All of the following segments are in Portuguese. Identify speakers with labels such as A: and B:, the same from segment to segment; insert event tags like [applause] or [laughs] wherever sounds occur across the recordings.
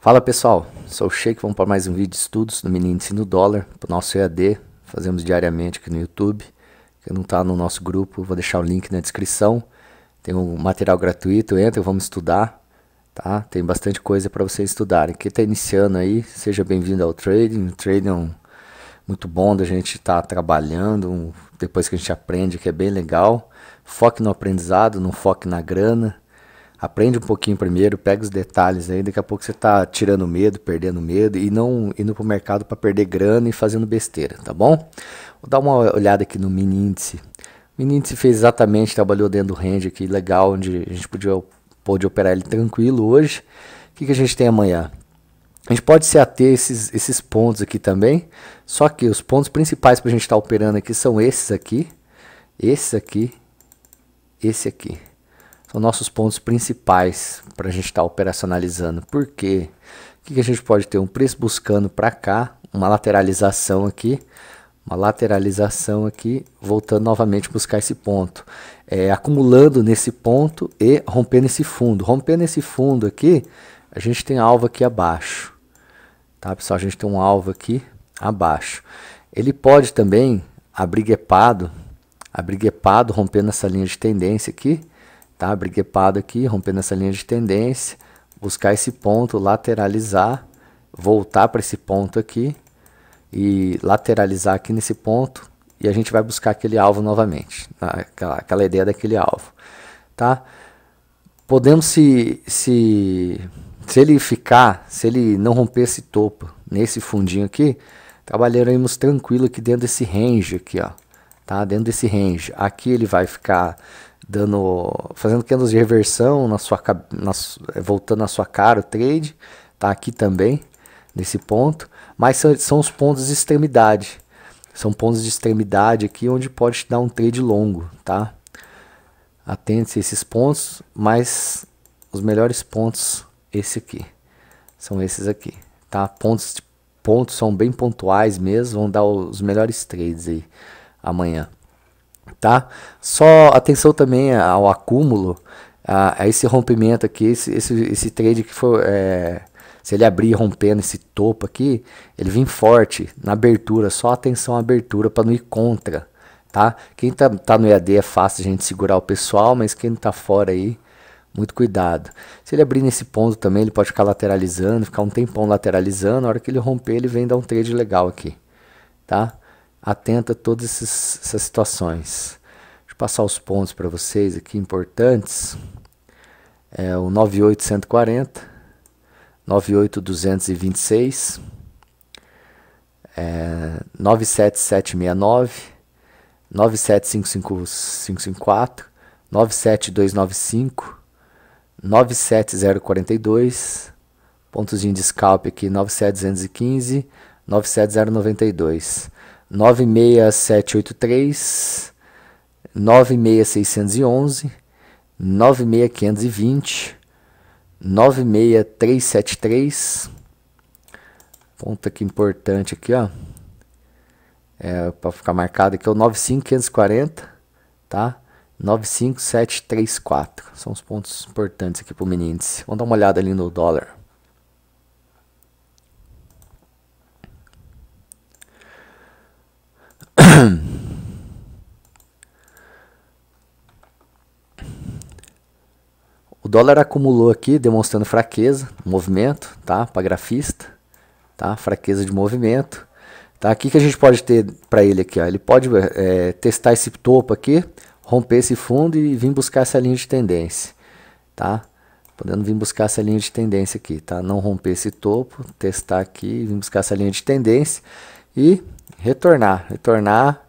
A: Fala pessoal, sou o Sheik, vamos para mais um vídeo de estudos do Mini Índice no Dólar, para o nosso EAD, fazemos diariamente aqui no YouTube. Quem não está no nosso grupo, vou deixar o link na descrição. Tem um material gratuito, entra, vamos estudar, tá? Tem bastante coisa para vocês estudarem. Quem está iniciando aí, seja bem-vindo ao trading. O trading é um, muito bom da gente estar tá trabalhando, um, depois que a gente aprende, que é bem legal. Foque no aprendizado, não foque na grana aprende um pouquinho primeiro, pega os detalhes aí, daqui a pouco você está tirando medo, perdendo medo e não indo para o mercado para perder grana e fazendo besteira, tá bom? Vou dar uma olhada aqui no mini índice. O mini índice fez exatamente, trabalhou dentro do range aqui, legal, onde a gente podia, pôde operar ele tranquilo hoje. O que, que a gente tem amanhã? A gente pode se ater esses, esses pontos aqui também, só que os pontos principais para a gente estar tá operando aqui são esses aqui, esse aqui, esse aqui são nossos pontos principais para a gente estar tá operacionalizando. Por quê? O que, que a gente pode ter? Um preço buscando para cá, uma lateralização aqui, uma lateralização aqui, voltando novamente buscar esse ponto. É, acumulando nesse ponto e rompendo esse fundo. Rompendo esse fundo aqui, a gente tem alvo aqui abaixo. Tá, pessoal? A gente tem um alvo aqui abaixo. Ele pode também abrir guepado, abrir guepado, rompendo essa linha de tendência aqui, tá? Briguepado aqui, rompendo essa linha de tendência, buscar esse ponto, lateralizar, voltar para esse ponto aqui e lateralizar aqui nesse ponto e a gente vai buscar aquele alvo novamente, tá? aquela, aquela ideia daquele alvo, tá? Podemos se, se, se ele ficar, se ele não romper esse topo nesse fundinho aqui, trabalharemos tranquilo aqui dentro desse range aqui, ó, tá? Dentro desse range. Aqui ele vai ficar dando, fazendo candles de reversão na sua, na, voltando na sua cara o trade, tá aqui também nesse ponto, mas são, são os pontos de extremidade, são pontos de extremidade aqui onde pode te dar um trade longo, tá? Atente-se a esses pontos, mas os melhores pontos esse aqui, são esses aqui, tá? Pontos, pontos são bem pontuais mesmo, vão dar os melhores trades aí amanhã tá? Só atenção também ao acúmulo, a, a esse rompimento aqui, esse, esse, esse trade que foi, é, se ele abrir rompendo esse topo aqui, ele vem forte na abertura, só atenção à abertura para não ir contra, tá? Quem tá, tá no EAD é fácil a gente segurar o pessoal, mas quem tá fora aí, muito cuidado. Se ele abrir nesse ponto também, ele pode ficar lateralizando, ficar um tempão lateralizando, na hora que ele romper, ele vem dar um trade legal aqui, tá? atenta a todas esses, essas situações. Deixa eu passar os pontos para vocês aqui importantes. É o 98140, 98226, é, 97769, 97554, 97295, 97042, pontozinho de scalp aqui 97215, 97092. 96783, 96611, 96520, 96373. Ponto aqui importante aqui, ó. É, para ficar marcado aqui é o 95540, tá? 95734. São os pontos importantes aqui para o mini. Vamos dar uma olhada ali no dólar. Dólar acumulou aqui, demonstrando fraqueza, movimento, tá? Para grafista, tá? Fraqueza de movimento, tá? Aqui que a gente pode ter para ele aqui, ó. Ele pode é, testar esse topo aqui, romper esse fundo e vir buscar essa linha de tendência, tá? Podendo vir buscar essa linha de tendência aqui, tá? Não romper esse topo, testar aqui, vir buscar essa linha de tendência e retornar, retornar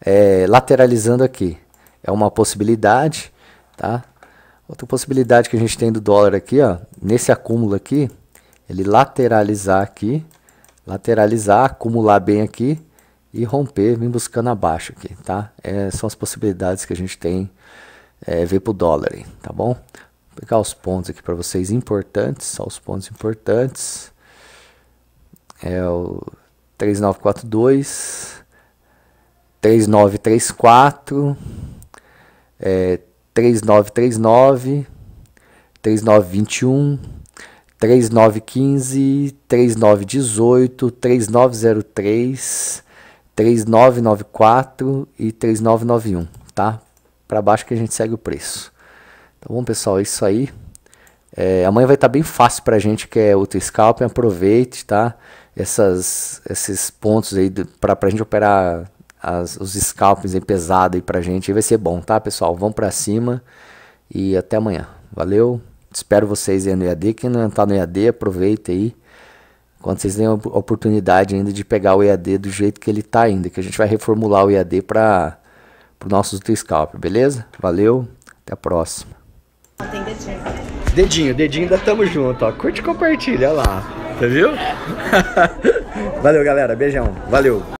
A: é, lateralizando aqui. É uma possibilidade, tá? Outra possibilidade que a gente tem do dólar aqui, ó, nesse acúmulo aqui, ele lateralizar aqui, lateralizar, acumular bem aqui e romper, vir buscando abaixo aqui, tá? É, são as possibilidades que a gente tem é, ver para o dólar, aí, tá bom? Vou pegar os pontos aqui para vocês importantes, só os pontos importantes. é o 3942 3934 é, 3939 3921 3915 3918 3903 3994 e 3991, tá? Para baixo que a gente segue o preço. Tá bom, pessoal? É isso aí. É, amanhã vai estar tá bem fácil pra gente que é outro scalping. Aproveite, tá? Essas, esses pontos aí para pra gente operar as, os scalpings aí pesado aí pra gente. Aí vai ser bom, tá, pessoal? Vamos pra cima e até amanhã. Valeu. Espero vocês aí no EAD. Quem não tá no EAD, aproveita aí. Quando vocês têm a oportunidade ainda de pegar o EAD do jeito que ele tá ainda. Que a gente vai reformular o EAD para o nosso Scalp, beleza? Valeu, até a próxima. Dedinho. Dedinho, ainda tamo junto, ó. Curte e compartilha, lá. Você viu? [laughs] Valeu, galera. Beijão. Valeu.